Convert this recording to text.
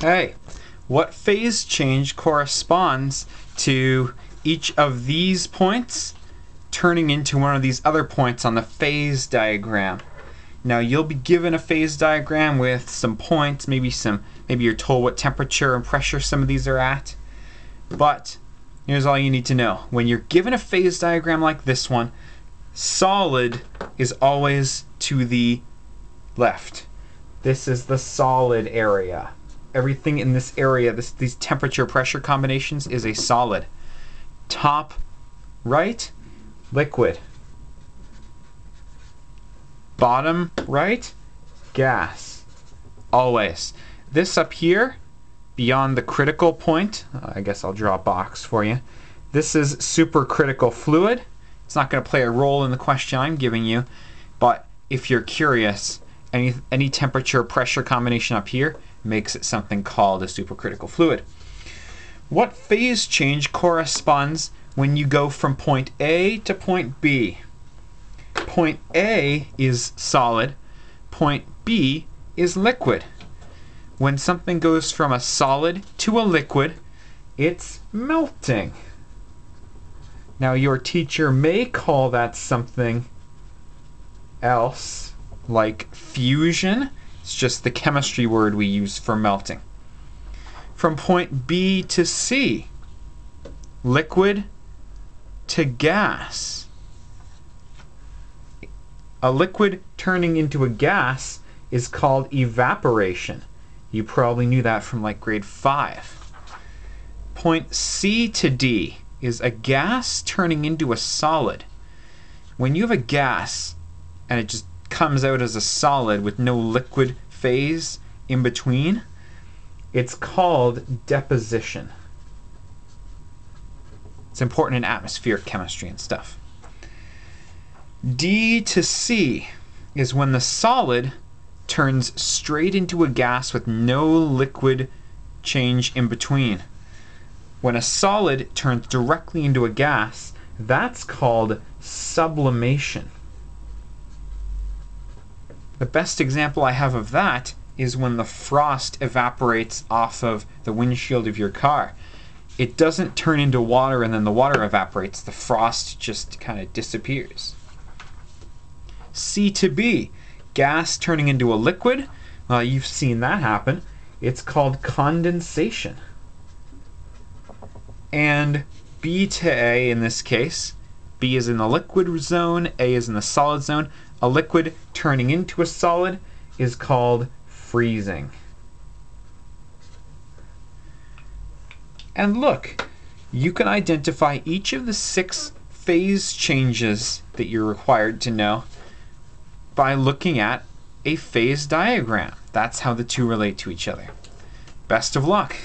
Hey, what phase change corresponds to each of these points turning into one of these other points on the phase diagram? Now you'll be given a phase diagram with some points, maybe some maybe you're told what temperature and pressure some of these are at. But here's all you need to know. When you're given a phase diagram like this one, solid is always to the left. This is the solid area. Everything in this area, this, these temperature pressure combinations is a solid. Top right, liquid. Bottom right, gas. Always. This up here, beyond the critical point, I guess I'll draw a box for you. This is supercritical fluid. It's not going to play a role in the question I'm giving you, but if you're curious, any, any temperature pressure combination up here makes it something called a supercritical fluid. What phase change corresponds when you go from point A to point B? Point A is solid, point B is liquid. When something goes from a solid to a liquid, it's melting. Now, your teacher may call that something else, like fusion. It's just the chemistry word we use for melting. From point B to C, liquid to gas. A liquid turning into a gas is called evaporation. You probably knew that from like grade 5. Point C to D is a gas turning into a solid. When you have a gas and it just comes out as a solid with no liquid phase in between, it's called deposition. It's important in atmospheric chemistry and stuff. D to C is when the solid turns straight into a gas with no liquid change in between. When a solid turns directly into a gas, that's called sublimation. The best example I have of that is when the frost evaporates off of the windshield of your car. It doesn't turn into water and then the water evaporates, the frost just kind of disappears. C to B, gas turning into a liquid. Well, you've seen that happen. It's called condensation. And B to A in this case, B is in the liquid zone, A is in the solid zone. A liquid turning into a solid is called freezing. And look, you can identify each of the six phase changes that you're required to know by looking at a phase diagram. That's how the two relate to each other. Best of luck.